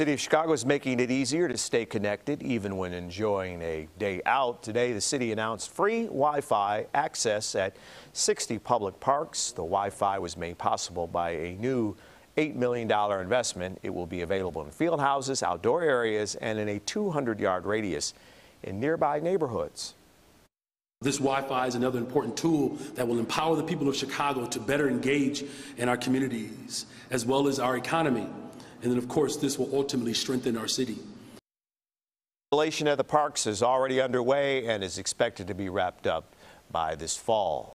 City of Chicago is making it easier to stay connected even when enjoying a day out. Today, the city announced free Wi-Fi access at 60 public parks. The Wi-Fi was made possible by a new $8 million investment. It will be available in field houses, outdoor areas, and in a 200-yard radius in nearby neighborhoods. This Wi-Fi is another important tool that will empower the people of Chicago to better engage in our communities as well as our economy. And then, of course, this will ultimately strengthen our city. Installation at the parks is already underway and is expected to be wrapped up by this fall.